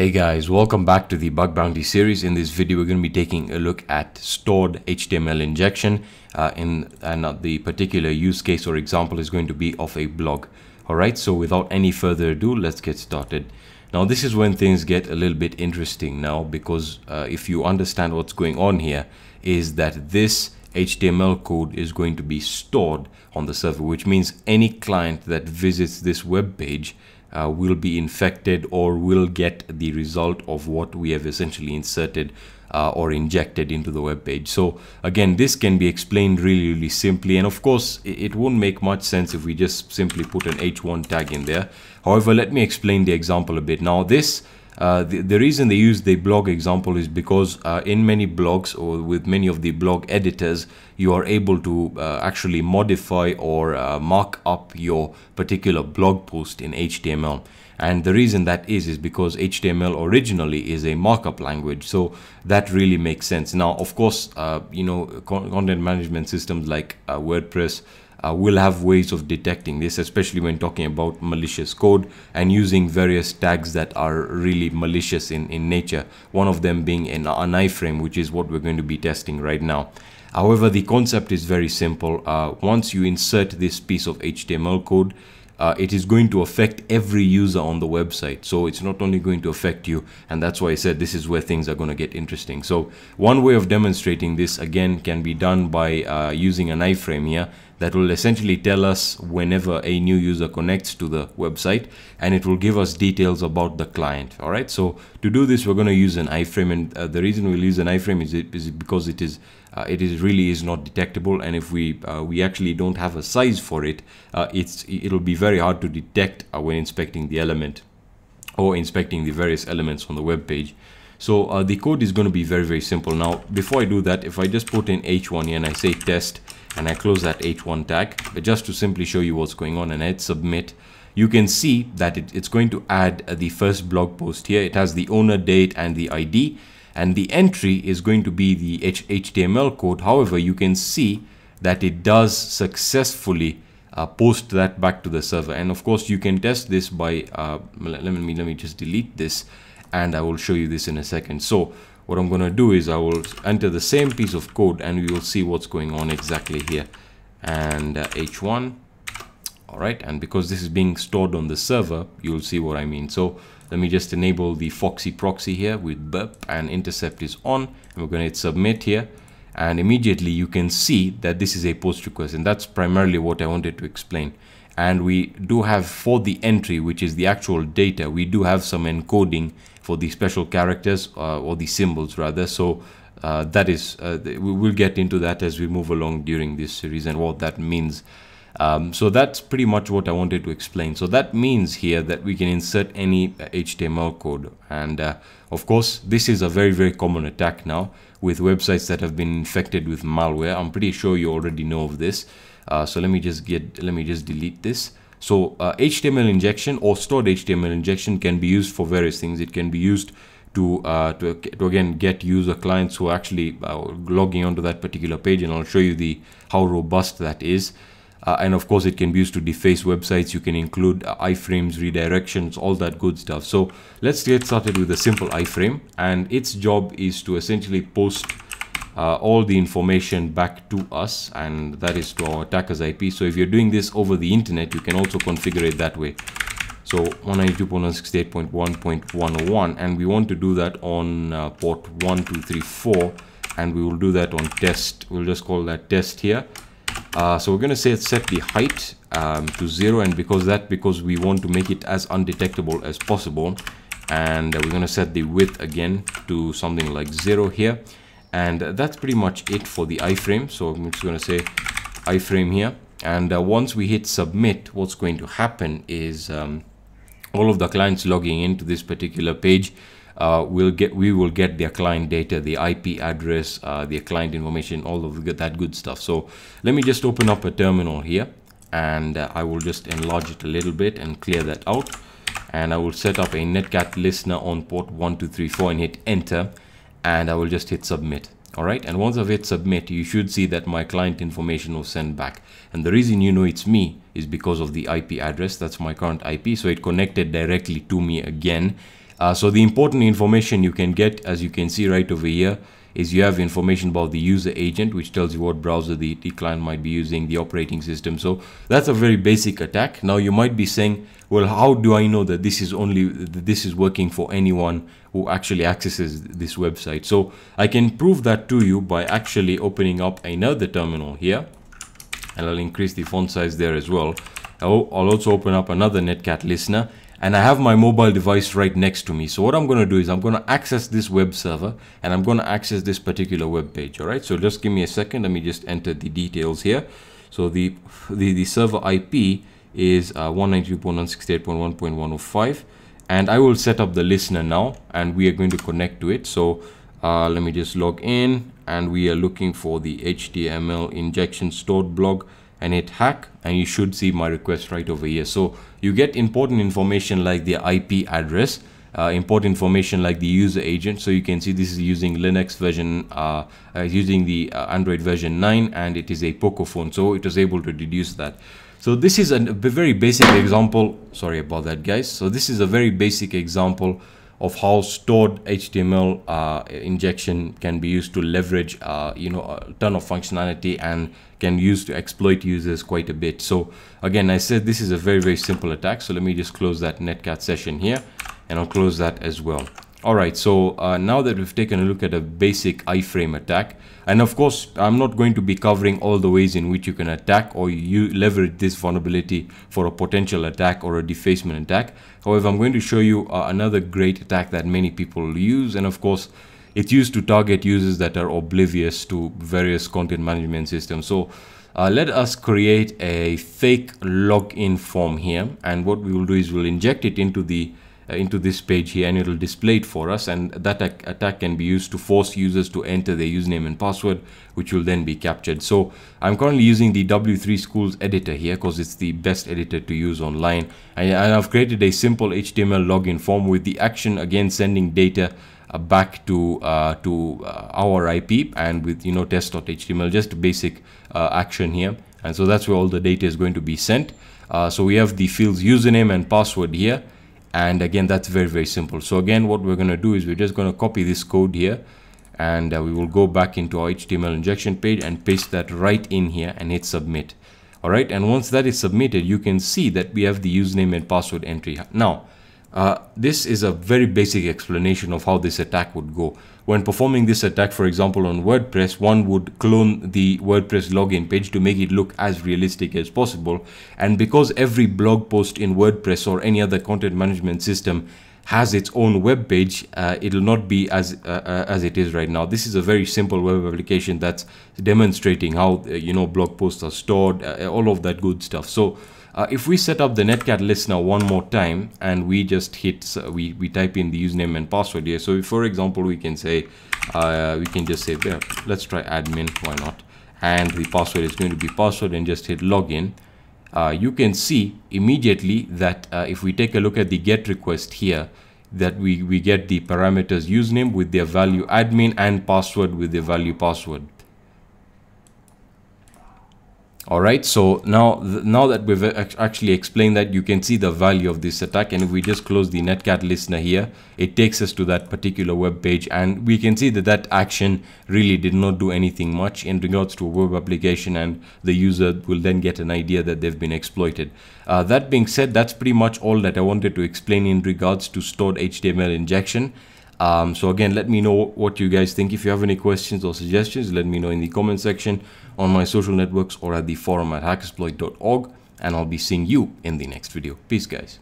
Hey guys, welcome back to the Bug Bounty series. In this video, we're going to be taking a look at stored HTML injection uh, in and uh, the particular use case or example is going to be of a blog. Alright, so without any further ado, let's get started. Now this is when things get a little bit interesting now because uh, if you understand what's going on here is that this HTML code is going to be stored on the server, which means any client that visits this web page uh, will be infected or will get the result of what we have essentially inserted uh, or injected into the web page. So again, this can be explained really, really simply. And of course, it, it won't make much sense if we just simply put an h1 tag in there. However, let me explain the example a bit. Now this uh, the, the, reason they use the blog example is because uh, in many blogs or with many of the blog editors, you are able to uh, actually modify or uh, mark up your particular blog post in HTML. And the reason that is, is because HTML originally is a markup language. So that really makes sense. Now, of course, uh, you know, content management systems like WordPress, uh, will have ways of detecting this, especially when talking about malicious code and using various tags that are really malicious in, in nature. One of them being an, an iframe, which is what we're going to be testing right now. However, the concept is very simple. Uh, once you insert this piece of HTML code, uh, it is going to affect every user on the website. So it's not only going to affect you, and that's why I said this is where things are going to get interesting. So one way of demonstrating this again can be done by uh, using an iframe here that will essentially tell us whenever a new user connects to the website and it will give us details about the client all right? So to do this we're going to use an iframe and uh, the reason we'll use an iframe is, it, is because it is uh, it is really is not detectable and if we uh, we actually don't have a size for it uh, it's it'll be very hard to detect uh, when inspecting the element or inspecting the various elements on the web page. So uh, the code is going to be very very simple. Now before I do that if I just put in h1 here and I say test and I close that h1 tag but just to simply show you what's going on and I hit submit you can see that it, it's going to add uh, the first blog post here. It has the owner date and the ID and the entry is going to be the H HTML code. However you can see that it does successfully uh, post that back to the server. And of course you can test this by uh, let me let me just delete this and I will show you this in a second. So what I'm going to do is I will enter the same piece of code and we will see what's going on exactly here. And uh, h1 all right and because this is being stored on the server you'll see what I mean. So let me just enable the Foxy proxy here with burp and intercept is on. And we're going to hit submit here. And immediately you can see that this is a post request and that's primarily what I wanted to explain and we do have for the entry which is the actual data we do have some encoding for the special characters uh, or the symbols rather. So uh, that is uh, we will get into that as we move along during this series and what that means. Um, so that's pretty much what I wanted to explain. So that means here that we can insert any HTML code. And uh, of course this is a very very common attack now with websites that have been infected with malware. I'm pretty sure you already know of this uh, so let me just get let me just delete this so uh, HTML injection or stored HTML injection can be used for various things. It can be used to, uh, to, to, again get user clients who are actually uh, logging onto that particular page and I'll show you the how robust that is. Uh, and of course it can be used to deface websites you can include uh, iframes redirections all that good stuff so let's get started with a simple iframe and its job is to essentially post uh, all the information back to us and that is to our attacker's IP. So if you're doing this over the internet, you can also configure it that way. So 192.168.1.101 and we want to do that on uh, port 1234 and we will do that on test. We'll just call that test here. Uh, so we're going to say set the height um, to zero and because that because we want to make it as undetectable as possible and we're going to set the width again to something like zero here and that's pretty much it for the iframe. So i'm just going to say iframe here. And uh, once we hit submit what's going to happen is um, all of the clients logging into this particular page uh, will get we will get their client data the IP address uh, their client information all of that good stuff. So let me just open up a terminal here and uh, I will just enlarge it a little bit and clear that out. And I will set up a netcat listener on port 1234 and hit enter and I will just hit submit. All right? And once I've hit submit you should see that my client information was sent back. And the reason you know it's me is because of the IP address. That's my current IP so it connected directly to me again. Uh, so the important information you can get, as you can see right over here, is you have information about the user agent, which tells you what browser the, the client might be using, the operating system. So that's a very basic attack. Now you might be saying, well, how do I know that this is only this is working for anyone who actually accesses this website? So I can prove that to you by actually opening up another terminal here, and I'll increase the font size there as well. I'll also open up another Netcat listener and I have my mobile device right next to me. So what I'm going to do is I'm going to access this web server and I'm going to access this particular web page. All right. So just give me a second. Let me just enter the details here. So the the, the server IP is uh, 192.168.1.105 and I will set up the listener now and we are going to connect to it. So uh, let me just log in and we are looking for the HTML injection stored blog and hit hack and you should see my request right over here. So you get important information like the IP address uh, important information like the user agent. So you can see this is using Linux version uh, uh, using the uh, Android version 9 and it is a Poco phone. So it was able to deduce that. So this is a very basic example. Sorry about that guys. So this is a very basic example of how stored HTML uh, injection can be used to leverage, uh, you know, a ton of functionality and can use to exploit users quite a bit. So again, I said this is a very, very simple attack. So let me just close that netcat session here and I'll close that as well. All right, so uh, now that we've taken a look at a basic iframe attack, and of course, I'm not going to be covering all the ways in which you can attack or you leverage this vulnerability for a potential attack or a defacement attack. However, I'm going to show you uh, another great attack that many people use, and of course, it's used to target users that are oblivious to various content management systems. So uh, let us create a fake login form here, and what we will do is we'll inject it into the into this page here and it will display it for us. And that attack can be used to force users to enter their username and password which will then be captured. So i'm currently using the w3 schools editor here because it's the best editor to use online. And i've created a simple html login form with the action again sending data uh, back to uh, to uh, our IP and with you know test.html just basic uh, action here. And so that's where all the data is going to be sent. Uh, so we have the fields username and password here and again that's very very simple. So again what we're going to do is we're just going to copy this code here and uh, we will go back into our HTML injection page and paste that right in here and hit submit. All right? And once that is submitted you can see that we have the username and password entry. Now uh, this is a very basic explanation of how this attack would go. When performing this attack, for example, on WordPress, one would clone the WordPress login page to make it look as realistic as possible. And because every blog post in WordPress or any other content management system has its own web page, uh, it'll not be as uh, uh as it is right now. This is a very simple web application that's demonstrating how uh, you know blog posts are stored, uh, all of that good stuff. So uh, if we set up the netcat listener one more time and we just hit, we, we type in the username and password here. So if, for example, we can say, we can just say, yeah, let's try admin, why not? And the password is going to be password and just hit login. Uh, you can see immediately that uh, if we take a look at the get request here, that we, we get the parameters username with their value admin and password with the value password all right so now now that we've actually explained that you can see the value of this attack and if we just close the netcat listener here it takes us to that particular web page and we can see that that action really did not do anything much in regards to a web application and the user will then get an idea that they've been exploited. Uh, that being said that's pretty much all that i wanted to explain in regards to stored html injection um, so again, let me know what you guys think. If you have any questions or suggestions, let me know in the comment section on my social networks or at the forum at hackersploit.org. And I'll be seeing you in the next video. Peace, guys.